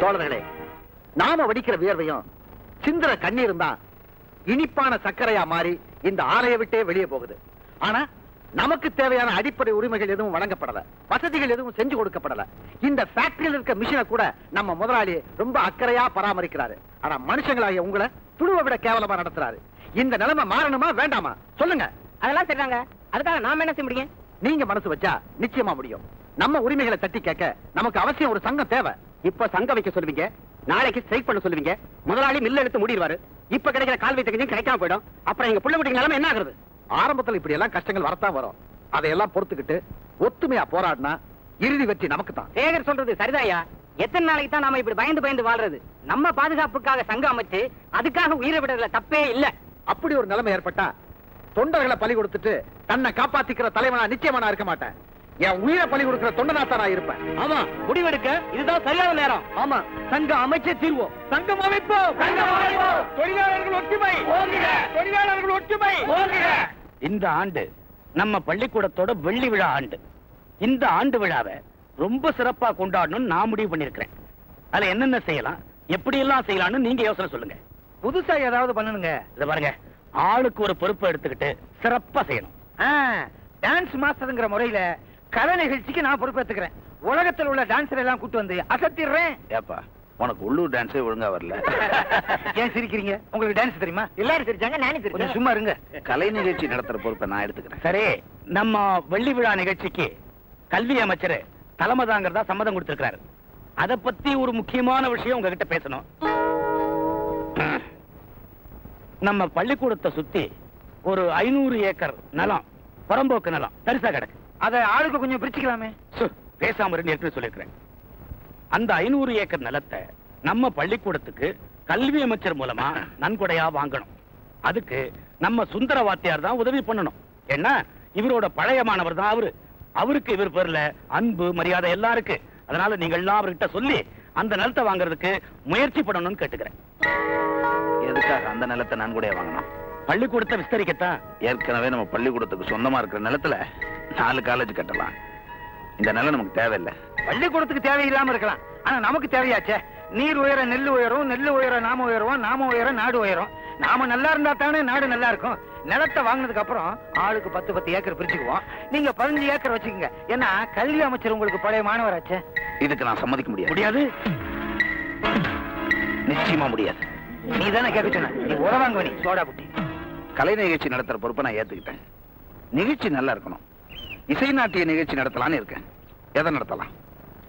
தோழர்களே நாம வடிக்கிற வியர்வையும் சிந்துற கண்ணீரும் தான் இனிப்பான சர்க்கரையா மாறி இந்த ஆலையை விட்டே வெளியே போகுது. ஆனா நமக்கு தேவையான அடிப்படை உரிமைகள் எதுவும் வழங்கப்படல. வசதிகள் எதுவும் செஞ்சு கொடுக்கப்படல. இந்த ஃபேக்டரியில் இருக்க மிஷினை கூட நம்ம முதலாளி ரொம்ப அக்கறையா பராமரிக்கிறாரு. ஆனா மனுஷங்களாகிய உங்களை புழுவை விட கேவலமா நடத்துறாரு. இந்த நிலைமை மாறணுமா வேண்டாமா? சொல்லுங்க. அதெல்லாம் சரிதாங்க. அதுக்காக நாம என்ன செய்ய முடியும்? நீங்க மனசு வச்சா நிச்சயமா முடியும். நம்ம உரிமைகளை தட்டி கேட்க நமக்கு அவசியம் ஒரு சங்கம் தேவை. இப்ப சங்கம் வைக்க சொல்லுவீங்க நாளைக்கு ஸ்ட்ரைக் பண்ண சொல்லுவீங்க முதலாளி மில்ல எடுத்து மூடிடுவாரு. இப்ப கிடைக்கிற கால்வை தகுதியும் கிடைக்காம போயிடும். அப்புறம் எங்க புள்ள குட்டிங்க நிலைமை என்ன ஆகுறது? ஆரம்பத்துல இப்படி எல்லாம் கஷ்டங்கள் வரத்தான் வரும். அதையெல்லாம் பொறுத்துக்கிட்டு ஒத்துமையா போராடினா இறுதி வெற்றி நமக்கு தான் சேகர் சொல்றது சரிதாயா எத்தனை நாளைக்கு தான் நாம இப்படி பயந்து பயந்து வாழ்றது? நம்ம பாதுகாப்புக்காக சங்கம் அமைச்சு அதுக்காக உயிரை விடுறதுல தப்பே இல்ல. அப்படி ஒரு நிலைமை ஏற்பட்டா தொண்டர்களை பலி கொடுத்துட்டு தன்னை காப்பாத்திக்கிற தலைவனா நிச்சயமா இருக்க மாட்டேன். என் உயிரை பலி கொடுக்கிற தொண்டனாத்தான் நான் இருப்பேன். ஆமா முடிவெடுக்க. இதுதான் சரியான நேரம். ஆமா. சங்கம் அமைச்சே தீர்வோம். சங்கம் அமைப்போம். தொழிலாளர்கள் ஒற்றுமை. தொழிலாளர்கள் ஒற்றுமை. இந்த ஆண்டு நம்ம பள்ளிக்கூடத்தோட வெள்ளி விழா ஆண்டு. இந்த ஆண்டு விழாவை ரொம்ப சிறப்பா கொண்டாடணும்னு நான் முடிவு பண்ணிருக்கிறேன் அதுல என்னென்ன செய்யலாம்? எப்படி எல்லாம் செய்யலாம்னு நீங்க யோசனை சொல்லுங்க. புதுசா ஏதாவது பண்ணணுங்க. இத பாருங்க. ஆளுக்கு ஒரு பொறுப்பை எடுத்துக்கிட்டு சிறப்பா செய்யணும். டான்ஸ் மாஸ்டருங்கிற முறையில கலை நிகழ்ச்சிக்கு நான் பொறுப்பேத்துக்கிறேன். உலகத்தில் உள்ள டான்ஸர் எல்லாம் கூட்டு வந்து அசத்திடுறேன். ஏப்பா உனக்கு உள்ளூர் டான்ஸே ஒழுங்கா வரல. ஏன் சிரிக்கிறீங்க? உங்களுக்கு டான்ஸ் தெரியுமா? எல்லாரும் சிரிச்சாங்க கொஞ்சம் சிரிச்சேன். சும்மா இருங்க. கலை நிகழ்ச்சி நடத்துற பொறுப்பை நான் எடுத்துக்கிறேன். சரி நம்ம வெள்ளி விழா நிகழ்ச்சிக்கு கல்வி அமைச்சர் தலைமை தாங்கிறதா சம்மதம் கொடுத்திருக்காரு அத பத்தி ஒரு முக்கியமான விஷயம் உங்ககிட்ட பேசணும். நம்ம பள்ளிக்கூடத்தை சுத்தி ஒரு ஐநூறு ஏக்கர் நிலம் புறம்போக்கு நிலம் தரிசா கிடக்கு. அத ஆளுக்கு கொஞ்சம் பிரிச்சுக்கலாமே. சு, பேசாம ஏற்கனவே சொல்லியிருக்கிறேன். அந்த ஐநூறு ஏக்கர் நிலத்தை நம்ம பள்ளிக்கூடத்துக்கு கல்வி அமைச்சர் மூலமா நன்கொடையா வாங்கணும். அதுக்கு நம்ம சுந்தர வாத்தியார் தான் உதவி பண்ணணும். ஏன்னா இவரோட பழைய மாணவர் தான் அவரு. அவருக்கு இவர் பேர்ல அன்பு மரியாதை எல்லாம் இருக்கு. அதனால நீங்க எல்லாம் அவர்கிட்ட சொல்லி அந்த நிலத்தை வாங்குறதுக்கு முயற்சி பண்ணணும்னு கேட்டுக்கிறேன். எதுக்காக அந்த நிலத்தை நான் கூட வாங்கணும்? பள்ளிக்கூடத்தை விஸ்தரிக்கத்தான். ஏற்கனவே நம்ம பள்ளிக்கூடத்துக்கு சொந்தமா இருக்கிற நிலத்துல நாலு காலேஜ் கட்டலாம். இந்த நிலம் நமக்கு தேவையில்லை. பள்ளிக்கூடத்துக்கு தேவையில்லாம இருக்கலாம். ஆனா நமக்கு தேவையாச்சே. நீர் உயர நெல் உயரும் நெல் உயர நாம உயருவோம் நாம உயர நாடு உயரும். நாம நல்லா இருந்தா தானே நாடு நல்லா இருக்கும். நிலத்தை வாங்கினதுக்கு அப்புறம் ஆளுக்கு பத்து பத்து ஏக்கர் பிரிச்சுக்குவோம். நீங்க பதினஞ்சு ஏக்கர் வச்சுக்கோங்க. ஏன்னா கல்வி அமைச்சர் உங்களுக்கு பழைய மாணவராச்சே. இதுக்கு நான் சம்மதிக்க முடியாது. முடியாது? நிச்சயமா முடியாது. நீ தானே கேட்க சொன்ன. நீ உறவாங்க நீ. சோடா புட்டி. கலை நிகழ்ச்சி நடத்துற பொறுப்பை நான் ஏத்துக்கிட்டேன். நிகழ்ச்சி நல்லா இருக்கணும். இசை நாட்டிய நிகழ்ச்சி நடத்தலாம்னு இருக்கேன். எதை நடத்தலாம்?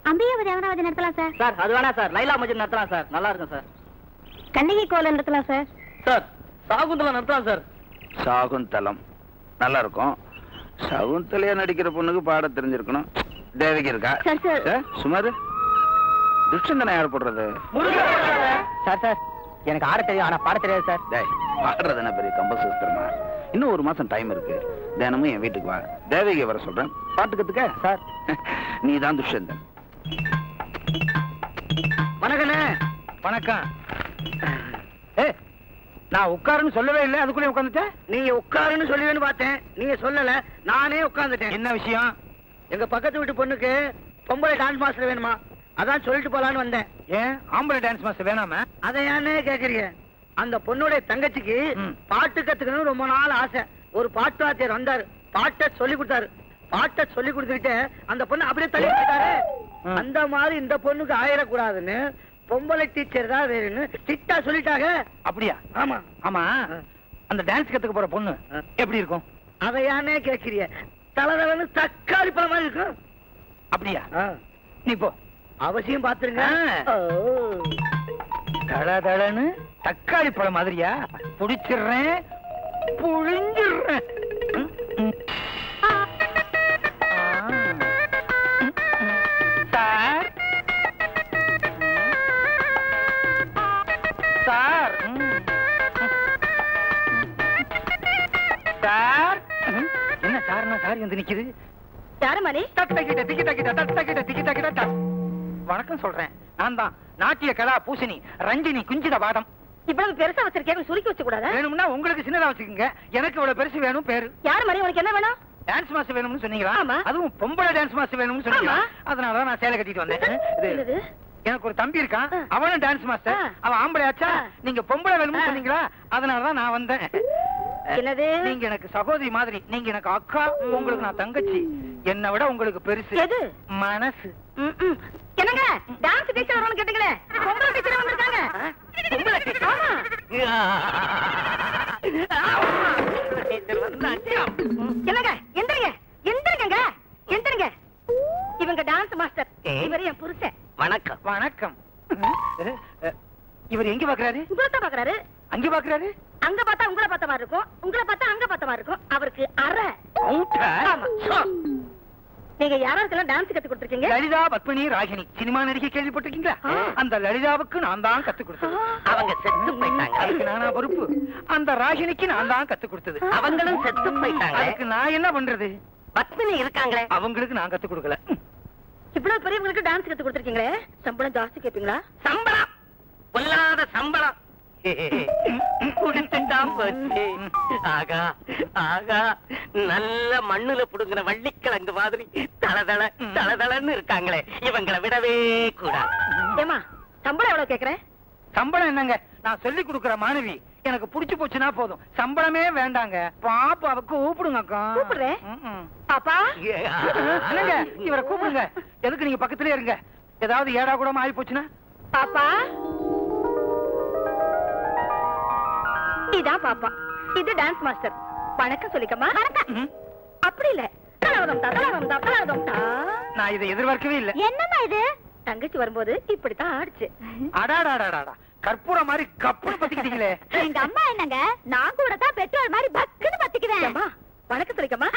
அம்பிகாவது எவனாவது நடத்தலாம் சார்? சார் அது வேணா சார். லைலா மஜித் நடத்தலாம் சார். நல்லா இருக்கும் சார். கண்ணகி கோலம் நடத்தலாம் சார். சார் சாகுந்தலம் நடத்தலாம் சார். சாகுந்தலம். நல்லா இருக்கும். சகுந்தலையா நடிக்கிற பொண்ணுக்கு பாட தெரிஞ்சிருக்கணும். தேவகி இருக்கா? Sir, sir. ஏ, சுமாரு? துஷ்டந்தனை யார் போடுறது? சார். சார் எனக்கு ஆட தெரியும் ஆனா பாட தெரியாது சார். டேய் பாடுறது என்ன பெரிய கம்ப சுஸ்திரமா இன்னும் ஒரு மாசம் டைம் இருக்கு. தினமும் என் வீட்டுக்கு வா. தேவகியை வர சொல்றேன். பாட்டு கத்துக்க சார். நீ தான் துஷ்யந்தன். வணக்கண்ணே. வணக்கம். ஏ நான் உட்காருன்னு சொல்லவே இல்லை. அதுக்குள்ளே உட்காந்துட்டேன் நீங்க உட்காருன்னு சொல்லுவேன்னு பார்த்தேன். நீங்க சொல்லல. நானே உட்கார்ந்துட்டேன் என்ன விஷயம்? எங்க பக்கத்து வீட்டு பொண்ணுக்கு பொம்பளை டான்ஸ் மாஸ்டர் வேணுமா? அதான் சொல்லிட்டு போலான்னு வந்தேன். ஏன்? ஆம்பளை டான்ஸ் மாஸ்டர் வேணாம? அதை ஏன்னே கேக்குறீங்க? அந்த பொண்ணுடைய தங்கச்சிக்கு. பாட்டு கத்துக்கணும்னு ரொம்ப நாள் ஆசை. ஒரு பாட்டு வாத்தியார் வந்தாரு. பாட்டை சொல்லி கொடுத்தாரு. பாட்டை சொல்லி கொடுத்துக்கிட்டு அந்த பொண்ணு அப்படியே தள்ளி ம். அந்த மாதிரி இந்த பொண்ணுக்கு ஆயிடக்கூடாதுன்னு பொம்பளை டீச்சர் தான் வேணும்னு திட்டா சொல்லிட்டாங்க. அப்படியா? ஆமா. ஆமா. அந்த டான்ஸ் கத்துக்க போற பொண்ணு. எப்படி இருக்கும்? அதை ஏன்னே கேக்குறீங்க தலதலன்னு தக்காளி பழம் மாதிரி இருக்கும். அப்படியா. நீ போ. அவசியம் பாத்துருங்க. ஆ. தக்காளி பழம் மாதிரியா? புடிச்சிடுறேன் புழிஞ்சிடுறேன். சார். சார். சார். என்ன சார்னா சார் வந்து நிக்குது? யாரு மணி தத்தகிட்ட திகிட்ட கிட்ட தத்தகிட்ட திகிட்ட கிட்ட தத். வணக்கம் சொல்றேன். நான் தான் நாட்டிய கலா பூசணி ரஞ்சினி குஞ்சித பாதம் இவ்வளவு பெருசா வச்சிருக்கேன் சுருக்கி வச்சு கூடாதா வேணும்னா உங்களுக்கு சின்னதா வச்சுக்கோங்க எனக்கு இவ்வளவு பெருசு வேணும் பேரு யாரு மணி உனக்கு என்ன வேணும் டான்ஸ் மாஸ்டர் வேணும்னு சொன்னீங்களா. அதுவும் பொம்பளை டான்ஸ் மாஸ்டர் வேணும்னு சொன்னீங்களா. அதனால தான் நான் சேலை கட்டிட்டு வந்தேன்? எனக்கு ஒரு தம்பி இருக்கான். அவனும் டான்ஸ் மாஸ்டர். அவன் ஆம்பளையாச்சா ஆ. நீங்க பொம்பளை வேணும்னு. சொன்னீங்களா அதனாலதான் நான் வந்தேன்? நீங்க எனக்கு சகோதரி மாதிரி நீங்க எனக்கு அக்கா உங்களுக்கு நான் தங்கச்சி என்னை விட உங்களுக்கு பெருசு? மனசு. என்னங்க? டான்ஸ் டீச்சர் வரணும் கேட்டுங்களே? பொம்பளை டீச்சர் வந்திருக்காங்க. பொம்பளை teacher? ஆமா. என்னங்க? எந்திரிங்க. எந்திரிங்க எந்திரிங்க. இவங்க டான்ஸ் மாஸ்டர் இவர் என் புருஷன். வணக்கம். வணக்கம். இவர் எங்க பாக்குறாரு? உங்களை பாக்குறாரு. அங்க பாக்குறாரு? அங்க பார்த்தா உங்களை பார்த்த மாதிரி இருக்கும். உங்களை பார்த்தா அங்க பார்த்த மாதிரி இருக்கும். அவருக்கு அரை. நீங்க யாராருக்கெல்லாம் டான்ஸ் கத்து கொடுத்துருக்கீங்க? லலிதா பத்மினி ராகினி. சினிமா நடிகை கேள்விப்பட்டிருக்கீங்களா. அந்த லலிதாவுக்கு நான் தான் கத்து கொடுத்தது. அவங்க செத்து போயிட்டாங்க. அதுக்கு நானா பொறுப்பு? அந்த ராகினிக்கு நான் தான் கத்து கொடுத்தது. அவங்களும் செத்து போயிட்டாங்க. அதுக்கு நான் என்ன பண்றது? பத்மினி இருக்காங்களே. அவங்களுக்கு நான் கத்து கொடுக்கல. இவ்வளவு பெரியவங்களுக்கு டான்ஸ் கத்து கொடுத்துருக்கீங்களே? சம்பளம் ஜாஸ்தி கேப்பீங்களா? சம்பளம்! பொல்லாத சம்பளம். குடிச்சுட்டான் போச்சு. ஆகா ஆகா நல்ல மண்ணுல புடுங்கிற வள்ளிக்கிழங்கு மாதிரி தளதள தளதளன்னு இருக்காங்களே. இவங்களை விடவே கூடாது. ஏமா சம்பளம் எவ்வளவு கேக்குறேன்? சம்பளம் என்னங்க? நான் சொல்லி கொடுக்கிற மாணவி. எனக்கு புடிச்சு போச்சுன்னா போதும். சம்பளமே வேண்டாங்க. பாப்பாவுக்கு கூப்பிடுங்க அக்கா. கூப்பிடுறேன். ம்ம். பாப்பா? என்னங்க? இவரை கூப்பிடுங்க. எதுக்கு நீங்க பக்கத்திலே இருங்க? ஏதாவது ஏடா கூடமா ஆகி போச்சுன்னா பாப்பா? இதான் பாப்பா இது டான்ஸ் மாஸ்டர் வணக்கம் சொல்லிக்கமா ம். அப்படி இல்ல நான் இதை எதிர்பார்க்கவே இல்ல என்னம்மா இது தங்கச்சி வரும்போது இப்படித்தான் ஆடுச்சு அடாடாடாடாடா கற்பூர மாதிரி கப்புனு பத்திக்கிட்டீங்களே எங்க அம்மா என்னங்க நான் கூட தான் பெட்ரோல் மாதிரி பக்குன்னு பத்திக்குவேன் அம்மா வணக்கம் சொல்லிக்கமா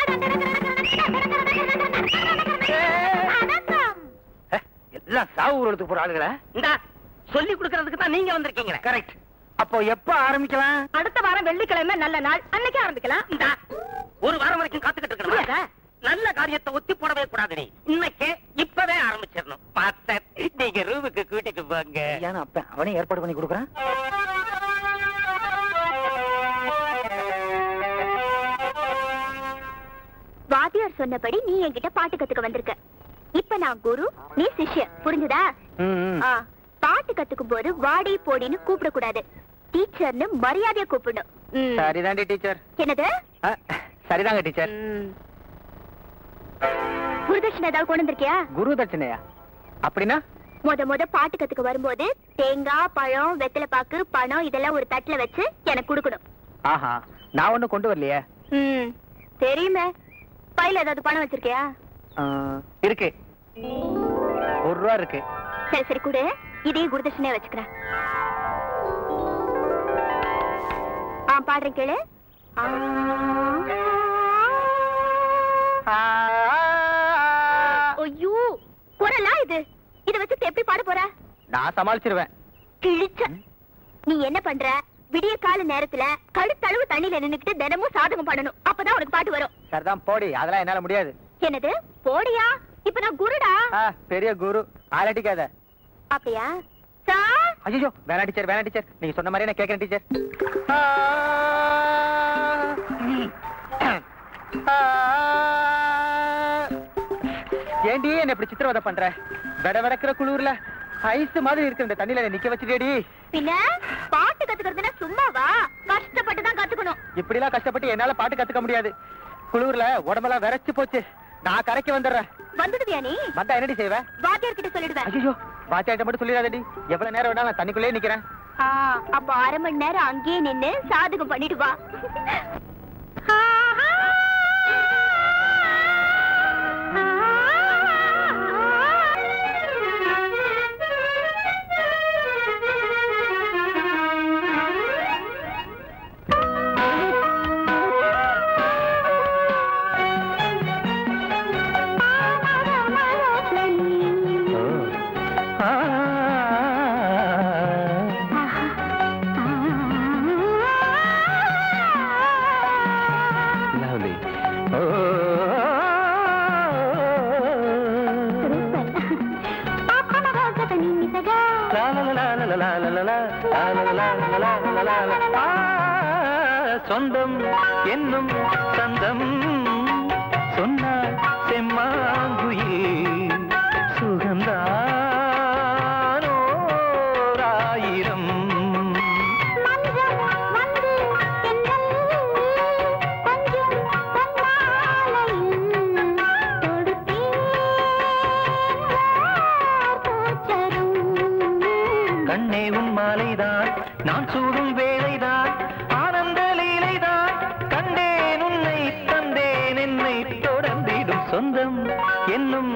எல்லாம் சாவு ஊரத்துக்கு போற ஆளுங்களா இந்தா சொல்லி கொடுக்கறதுக்கு தான் நீங்க வந்திருக்கீங்களே கரெக்ட் அப்போ எப்ப ஆரம்பிக்கலாம்? அடுத்த வாரம் வெள்ளிக்கிழமை நல்ல நாள். அன்னைக்கு ஆரம்பிக்கலாம். இந்தா ஒரு வாரம் வரைக்கும் காத்துக்கிட்டு இல்லையா? இருக்கணும் நல்ல காரியத்தை ஒத்தி போடவே கூடாது நீ. இன்னைக்கு இப்பவே ஆரம்பிச்சிடணும். மாஸ்டர் நீங்க ரூமுக்கு கூட்டிட்டு போங்க. ஏன்னா அப்ப அவனே ஏற்பாடு பண்ணி கொடுக்குறான். வாத்தியார் சொன்னபடி நீ என்கிட்ட பாட்டு கத்துக்க வந்திருக்க. இப்ப நான் குரு நீ சிஷ்யன் புரிஞ்சுதா? பாட்டு கத்துக்கும் போது வாடி போடின்னு கூப்பிடக்கூடாது. டீச்சர்னு மரியாதையா கூப்பிடணும். சரிதாண்டி டீச்சர். என்னது? சரிதாங்க டீச்சர். குருதட்சணை ஏதாவது கொண்டு வந்திருக்கியா? குரு தட்சணையா அப்படின்னா? முத முத பாட்டு கத்துக்க வரும்போது தேங்காய் பழம் வெத்தலை பாக்கு பணம் இதெல்லாம் ஒரு தட்டுல வச்சு எனக்கு கொடுக்கணும். ஆஹா நான் ஒண்ணும் கொண்டு வரலையே. ம். தெரியுமே. பையில ஏதாவது பணம் வச்சிருக்கியா? இருக்கு. ஒரு ரூபா இருக்கு. சரி சரி கொடு. இதையும் குருதட்சணையா வச்சுக்கிறேன். பாடுறேன் கேளு. ஐயோ குரலா இது? இத வச்சுட்டு எப்படி பாட போற? நான் சமாளிச்சிருவேன். கிழிச்ச. நீ என்ன பண்ற? விடிய கால நேரத்துல கழுத்தளவு தண்ணியில நின்னுக்கிட்டு தினமும் சாதகம் பண்ணணும் அப்பதான் உனக்கு பாட்டு வரும். சரிதான் போடி. அதெல்லாம் என்னால முடியாது. என்னது? போடியா? இப்ப நான் குருடா? பெரிய குரு. ஆலட்டிக்காத அப்படியா? சார்! ஐயோ வேணா டீச்சர் வேணா டீச்சர். நீங்க சொன்ன மாதிரியே நான் கேட்கறேன் டீச்சர். ஏண்டி என்ன இப்படி சித்திரவதை பண்ற? வெட வெடக்கிற குளூர்ல ஐஸ் மாதிரி இருக்கிற இந்த தண்ணியில என்னை நிக்க வச்சுட்டேடி பின்ன பாட்டு கத்துக்கிறதுனா சும்மாவா? கஷ்டப்பட்டு தான் கத்துக்கணும். இப்படி எல்லாம் கஷ்டப்பட்டு என்னால பாட்டு கத்துக்க முடியாது. குளூர்ல உடம்பெல்லாம் விரைச்சு போச்சு. நான் கரைக்கு வந்துடுறேன். வந்துடுவியா நீ? வந்தா என்னடி செய்வேன் வாத்தியார் கிட்ட சொல்லிடுவேன். ஐயோ வாத்தியாட்ட மட்டும் சொல்லிடாதடி. எவ்வளவு நேரம் வேணாலும் நான் தண்ணிக்குள்ளே நிக்கிறேன். அப்ப அரை மணி நேரம் அங்கேயே நின்னு சாதகம் பண்ணிட்டு வா. சொந்தம் என்னும் சந்தம் என்னும்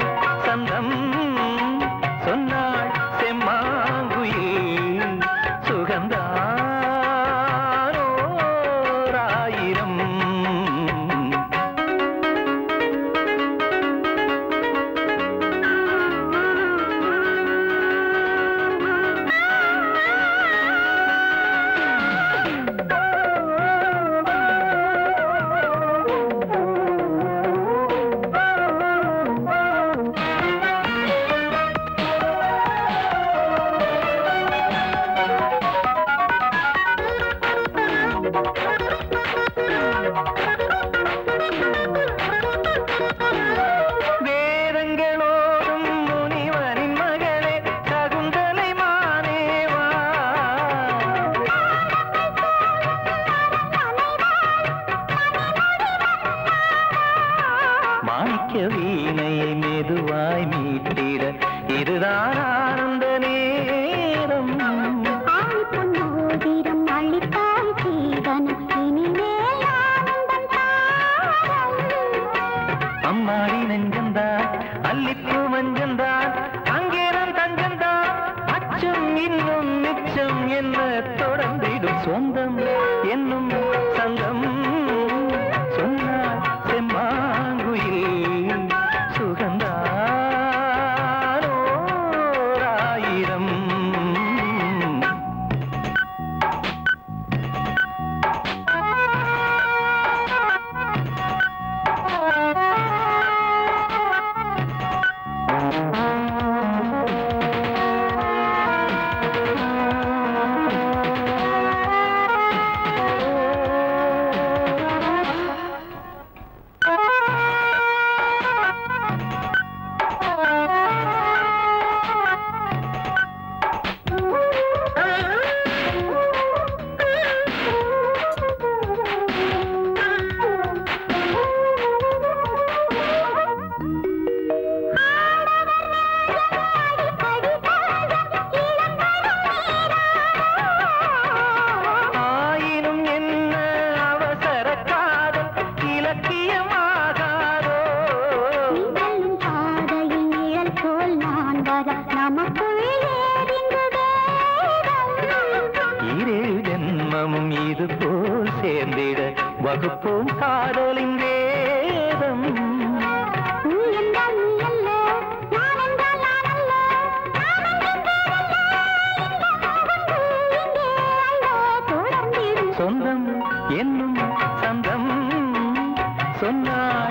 ಅಲ್ಲಿ ஈரேழு ஜென்மமும் இது போல் சேர்ந்திட வகுப்போம் காதலின் வேதம். சொந்தம் என்னும் சந்தம். சொன்னா